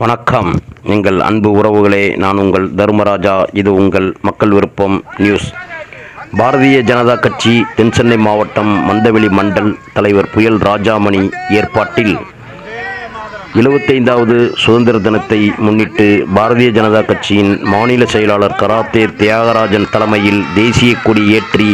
வணக்கம். எங்கள் அன்பு உறவுகளே நான் உங்கள் தர்மராஜா. இது உங்கள் மக்கள் விருப்பம் நியூஸ். பாரதிய ஜனதா கட்சி தென்சென்னை மாவட்டம் மந்தவெளி மண்டல் தலைவர் புயல் ராஜாமணி ஏற்பாட்டில் எழுபத்தைந்தாவது சுதந்திர தினத்தை முன்னிட்டு பாரதிய ஜனதா கட்சியின் மாநில செயலாளர் கராத்தே தியாகராஜன் தலைமையில் தேசிய கொடி ஏற்றி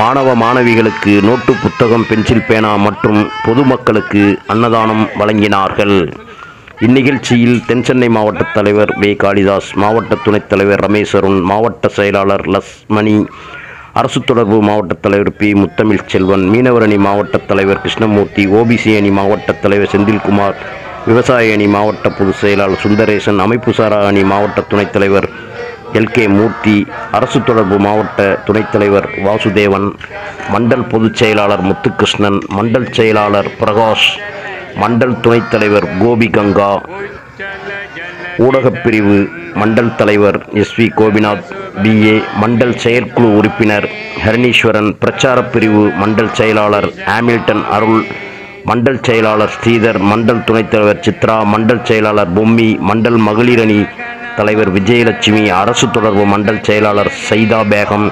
மாணவ மாணவிகளுக்கு நோட்டு புத்தகம் பென்சில் பேனா மற்றும் பொதுமக்களுக்கு அன்னதானம் வழங்கினார்கள். இந்நிகழ்ச்சியில் தென்சென்னை மாவட்ட தலைவர் வே. காளிதாஸ் மாவட்ட துணைத் தலைவர் ரமேஷ் அருண் மாவட்ட செயலாளர் லஸ்மணி அரசு தொடர்பு மாவட்ட தலைவர் பி. முத்தமிழ் செல்வன் மீனவர் அணி மாவட்ட தலைவர் கிருஷ்ணமூர்த்தி ஓபிசி அணி மாவட்ட தலைவர் செந்தில்குமார் விவசாய அணி மாவட்ட பொதுச் செயலாளர் சுந்தரேசன் அமைப்புசாரா அணி மாவட்ட துணைத் தலைவர் எல். கே. மூர்த்தி அரசு தொடர்பு மாவட்ட துணைத் தலைவர் வாசுதேவன் மண்டல் பொதுச் செயலாளர் முத்துகிருஷ்ணன் மண்டல் செயலாளர் பிரகாஷ் மண்டல் துணைத் தலைவர் கோபி கங்கா. ஊடகப் பிரிவு மண்டல் தலைவர் S V Gopinath BA mandal செயற்குழு உறுப்பினர் ஹரணீஸ்வரன் பிரச்சார பிரிவு மண்டல் செயலாளர் ஹாமில்டன் அருள் மண்டல் செயலாளர் ஸ்ரீதர் மண்டல் துணைத் தலைவர் சித்ரா மண்டல் செயலாளர் பொம்மி மண்டல் மகளிரணி தலைவர் விஜயலட்சுமி அரசு தொடர்பு மண்டல் செயலாளர் சைதா பேகம்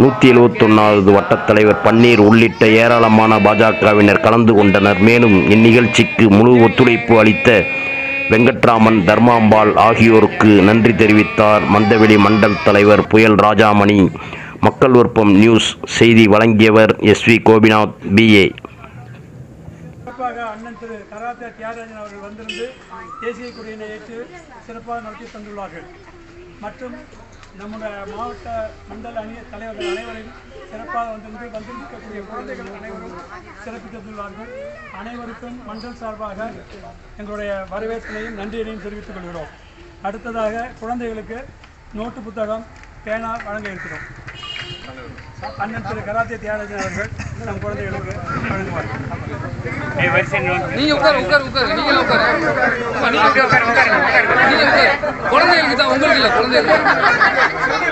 நூற்றி எழுபத்தொன்னாவது வட்டத் தலைவர் பன்னீர் உள்ளிட்ட ஏராளமான பாஜகவினர் கலந்து கொண்டனர். மேலும் இந்நிகழ்ச்சிக்கு முழு ஒத்துழைப்பு அளித்த வெங்கட்ராமன் தர்மாம்பாள் ஆகியோருக்கு நன்றி தெரிவித்தார். மந்தவெளி மண்டல் தலைவர் புயல் ராஜாமணி மக்கள் விருப்பம் நியூஸ் செய்தி வழங்கியவர் எஸ் வி கோபிநாத் பிஏ அண்ணன் திரு கராத்தே தியாகராஜன் அவர்கள் வந்திருந்து தேசிய கொடியினை ஏற்று சிறப்பாக நடத்தி தந்துள்ளார்கள். மற்றும் நம்முடைய மாவட்ட மண்டல அணி தலைவர்கள் அனைவரையும் சிறப்பாக வந்திருந்து வந்திருக்கக்கூடிய குழந்தைகள் அனைவரும் சிறப்பித்துள்ளார்கள் அனைவருக்கும் மண்டல் சார்பாக எங்களுடைய வரவேற்பினையும் நன்றியினையும் தெரிவித்துக் கொள்கிறோம். அடுத்ததாக குழந்தைகளுக்கு நோட்டு புத்தகம் பேனா வழங்க இருக்கிறோம். அண்ணன் திரு கராத்தே தியாகராஜன் அவர்கள் நம் குழந்தைகளுக்கு நீங்க உட்காரு உட்காரு உட்காரு நீங்க உட்காரு ஆமா, நீங்க உட்காரு நீங்க உட்காரு குழந்தைகளுக்கு தான் உங்களுக்கு இல்ல குழந்தைகளுக்கு.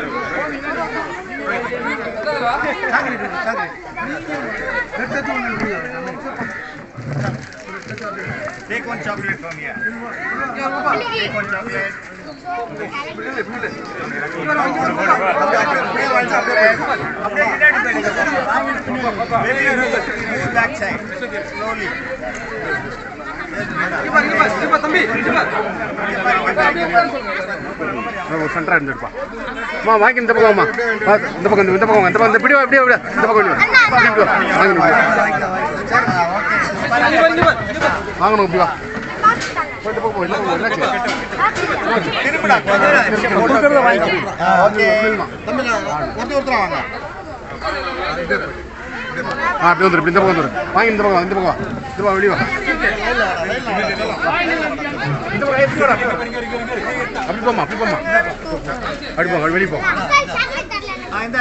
Take one chocolate from here. Take one chocolate. சென்டரா இருந்துருப்பா அம்மா வாங்கி இந்த பக்கம் அம்மா இந்த பக்கம் இந்த பக்கம் இந்த பக்கம் இந்த பிடி அப்படியே அப்படியே இந்த பக்கம் வாங்கி வாங்கணும் இப்படி வா அப்படி வந்துரு இந்த பக்கம் வந்துரு. வாங்கி இந்த பக்கம் இந்த பக்கம் வா. இந்த பக்கம் வெளியே? அப்படி போமா அப்படி போமா அப்படி போ வெளியே போ. ஆ, இந்தா,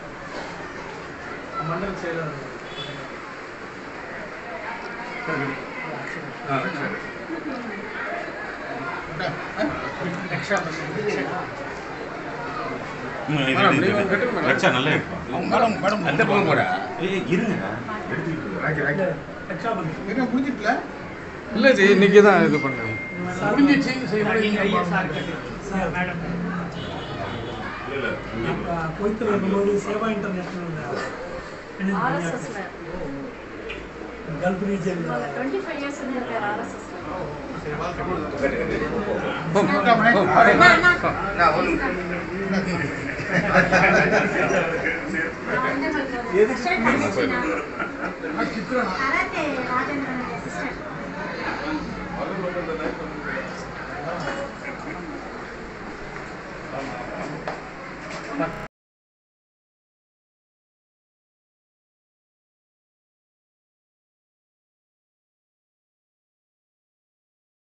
மண்டல செயலாளர் ரக்ஷா நல்லா அந்த பக்கம் போட. இருங்க. இல்லை ஜி இன்னைக்கு தான் இது பண்ணேன். கோயத்தில் இருக்கும்போது சேவா இன்டர்நேஷனல் ஆர்எஸ்எஸ்ல கல்புரி ஜெயில 25 இயர்ஸ் இருக்கார் ஆர்எஸ்எஸ்ல சித்திரன்?